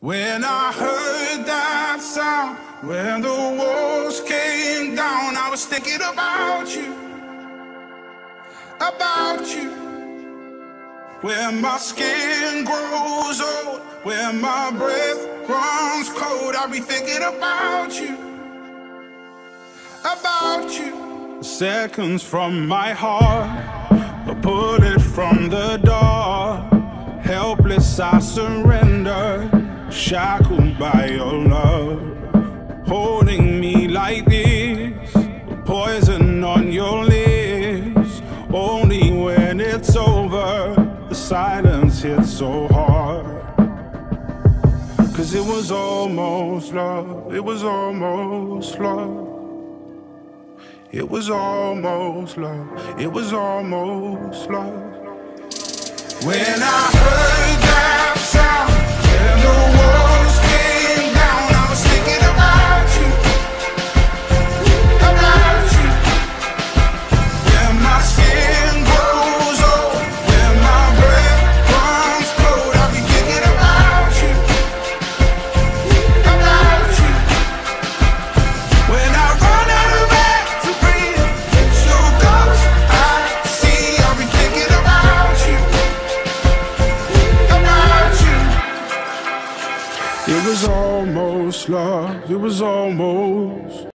When I heard that sound, when the walls came down, I was thinking about you, about you. When my skin grows old, when my breath runs cold, I'll be thinking about you, about you. Seconds from my heart, a bullet from the door. Helpless, I surrender shackled by your love, holding me like this, poison on your lips. Only when it's over, the silence hits so hard. Cause it was almost love, it was almost love. It was almost love, it was almost love. When I It was almost love, it was almost